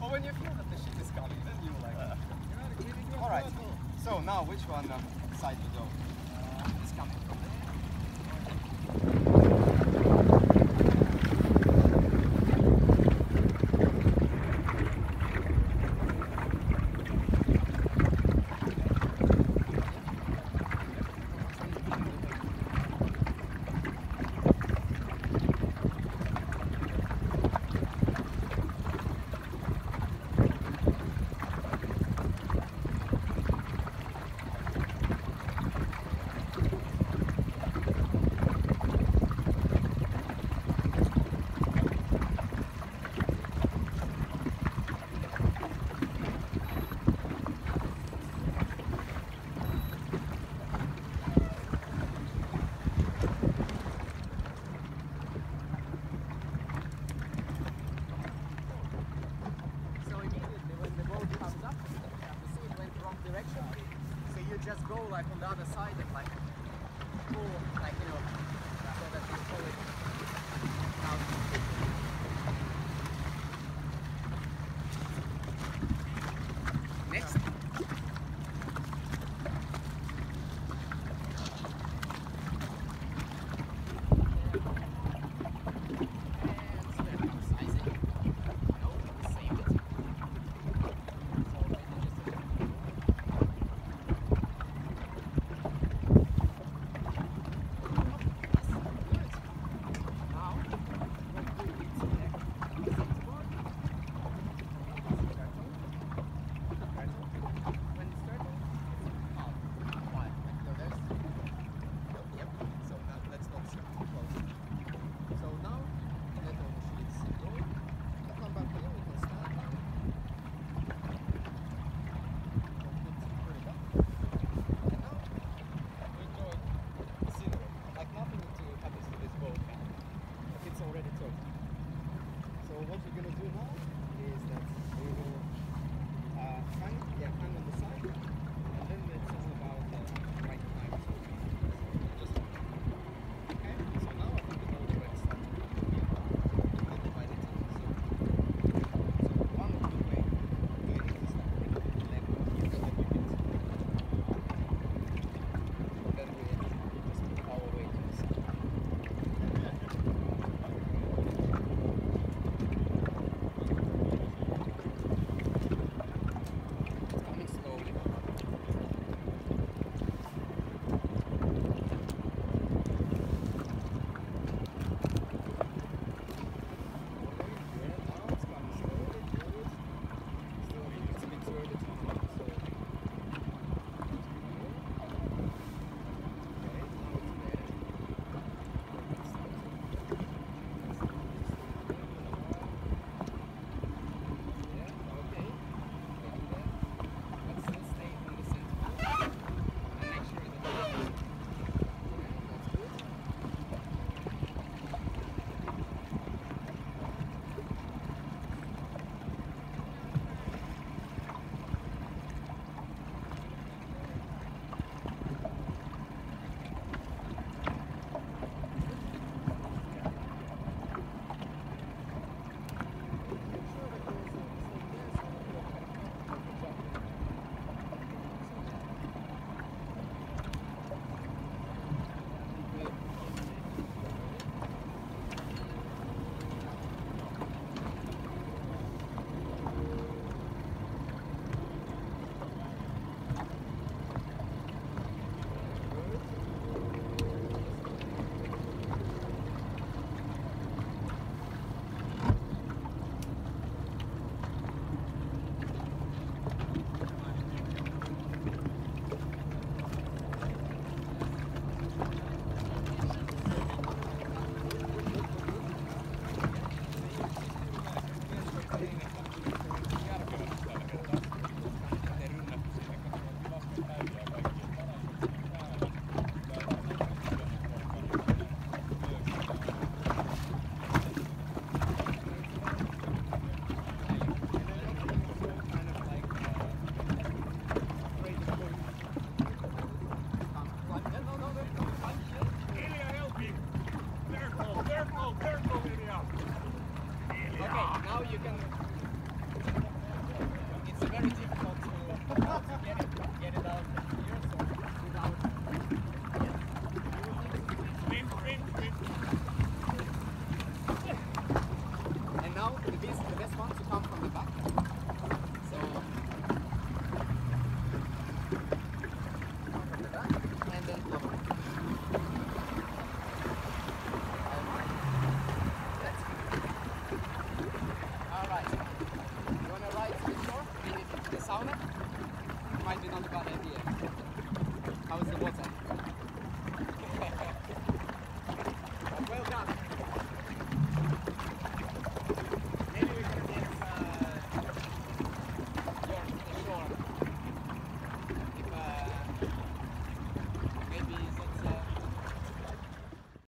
but when you feel that the ship is coming, then you like. Uh, All right. So now, which one um, side? you just go like on the other side and like pull, like you know, so that you pull it out.